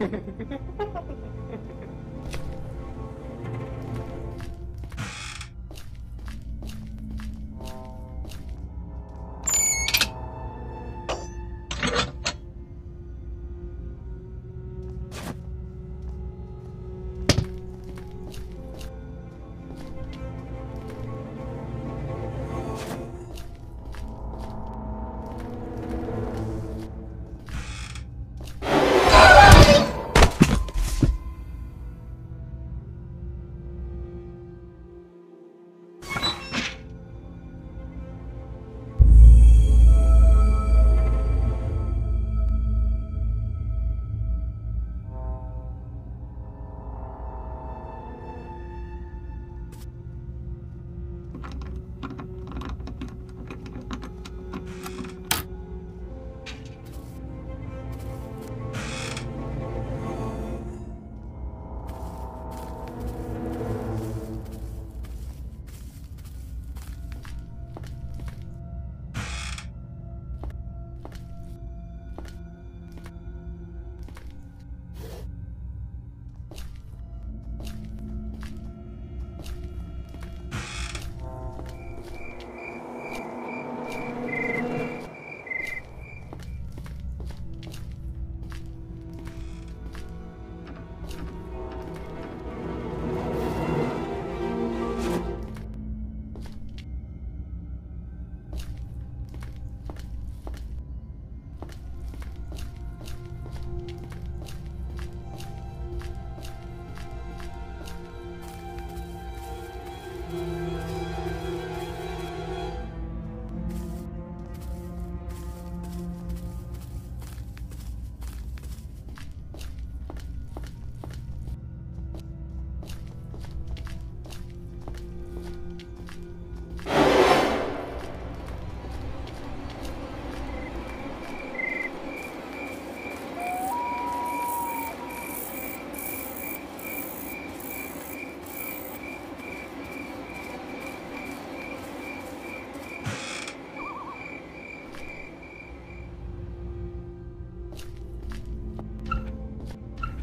ハハハハ!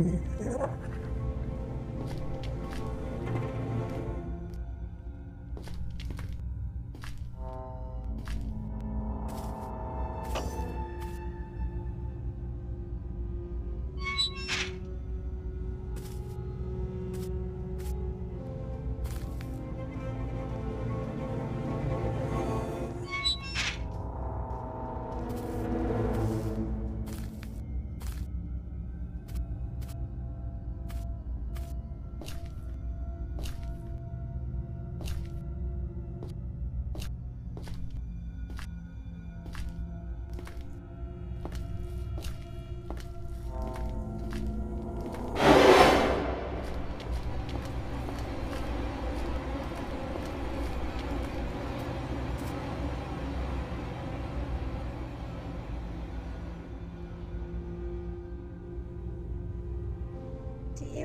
you